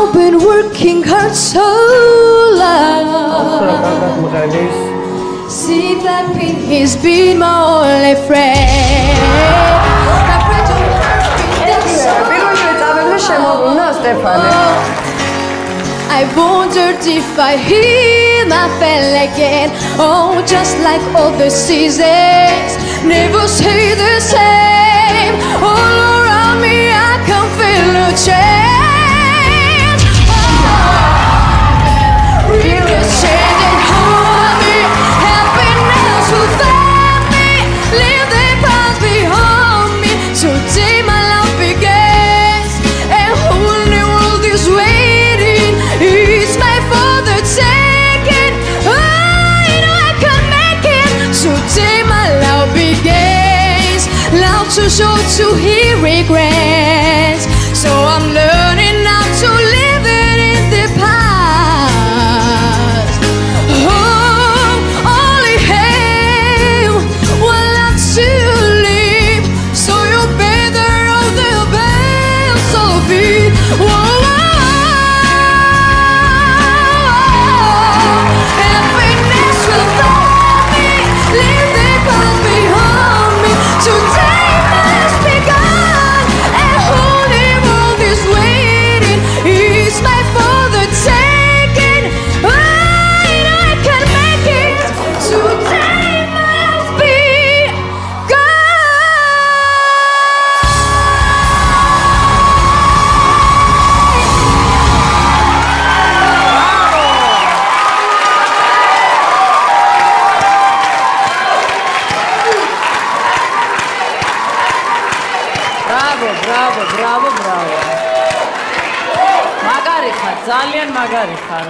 I've been working hard so long. See that pain, he's been my only friend. Oh, I wondered if I hear my fell again. Oh, just like all the seasons Never say the same. Love short to hear regrets. So I'm learning now to live it in the past. Oh, only him will not to live. So you better of the bells of it. ბრავო, ბრავო, ბრავო, ბრავო. მაგარი ხარ, ძალიან მაგარი ხარ.